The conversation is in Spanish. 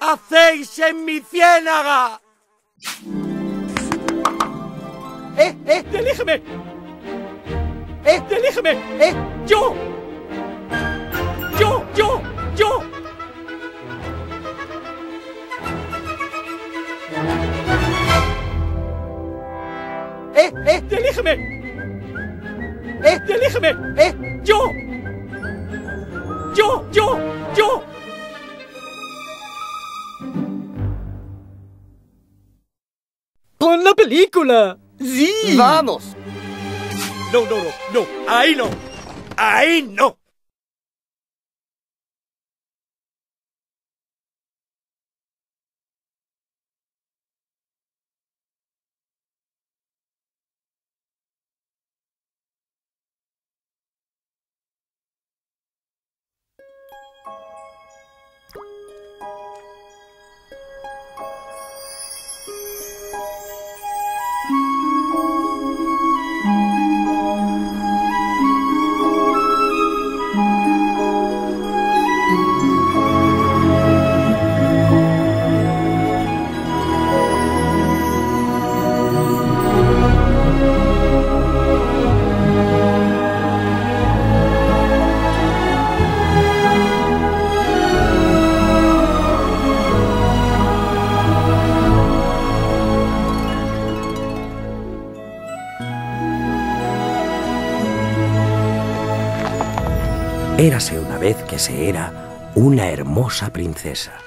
hacéis en mi ciénaga? ¡Eh, eh! ¡Delígeme! ¡Eh! ¡Delígeme! ¡Eh! ¡Yo! ¡Yo! ¡Yo! ¡Yo! ¡Eh, eh! ¡Delígeme! ¡Eh! ¡Delígeme! ¡Eh! ¡Yo! La película! ¡Sí! ¡Vamos! No, no, no, no. Ahí no. Ahí no. Érase una vez que se era una hermosa princesa.